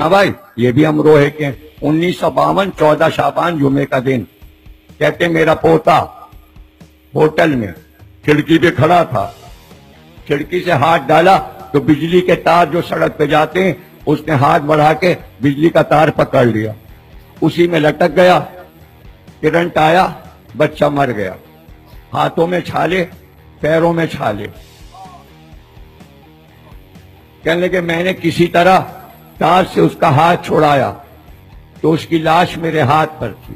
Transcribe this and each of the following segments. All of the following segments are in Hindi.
हाँ भाई, ये भी हम रोहे के उन्नीस सौ बावन, चौदह शाबान जुमे का दिन। कहते मेरा पोता होटल में खिड़की पे खड़ा था। खिड़की से हाथ डाला तो बिजली के तार जो सड़क पे जाते हैं, उसने हाथ बढ़ा के बिजली का तार पकड़ लिया। उसी में लटक गया, करंट आया, बच्चा मर गया। हाथों में छाले, पैरों में छाले। कहने लगे, मैंने किसी तरह तार से उसका हाथ छोड़ाया तो उसकी लाश मेरे हाथ पर थी।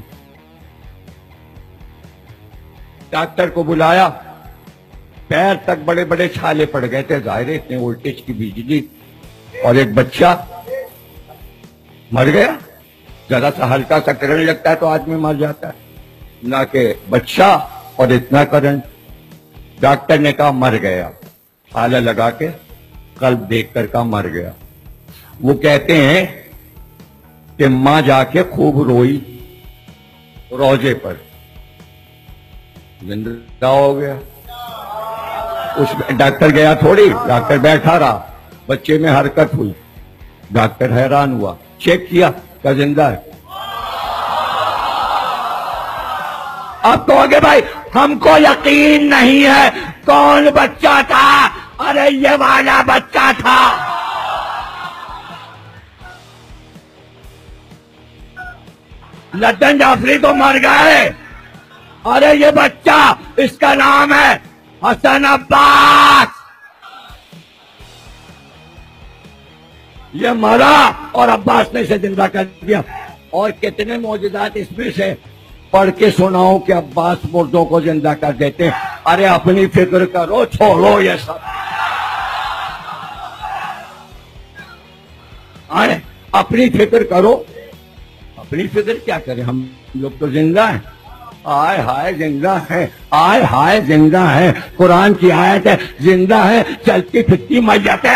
डॉक्टर को बुलाया, पैर तक बड़े बड़े छाले पड़ गए थे, ज़ाहिर इतने वोल्टेज की बिजली और एक बच्चा मर गया। जरा सा हल्का सा करंट लगता है तो आदमी मर जाता है। ना कि बच्चा और इतना करंट। डॉक्टर ने कहा, मर गया। आला लगा के कल देख कर का मर गया। वो कहते हैं कि माँ जाके खूब रोई रोज़े पर। ज़िंदा हो गया। उस डॉक्टर गया थोड़ी, डॉक्टर बैठा रहा। बच्चे में हरकत हुई। डॉक्टर हैरान हुआ। चेक किया, क्या ज़िंदा है? अब कहोगे भाई, हमको यकीन नहीं है कौन बच्चा था। अरे ये वाला बच्चा था। लद्दन जाफरी तो मर गए। अरे ये बच्चा, इसका नाम है हसन अब्बास। ये मरा और अब्बास ने इसे ज़िंदा कर दिया। और कितने मौजूदात इसमें से पढ़ के सुनाओ कि अब्बास मुर्दों को ज़िंदा कर देते। अरे अपनी फ़िक्र करो, छोड़ो ये सब। अरे, अपनी फ़िक्र करो अपनी फ़िक्र क्या करें? हम लोग तो ज़िंदा हैं। आय हाय ज़िंदा है आय हाय ज़िंदा है। कुरान की आयत है, ज़िंदा है, चलती फिरती मर जाते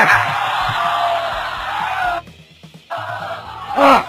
हाँ।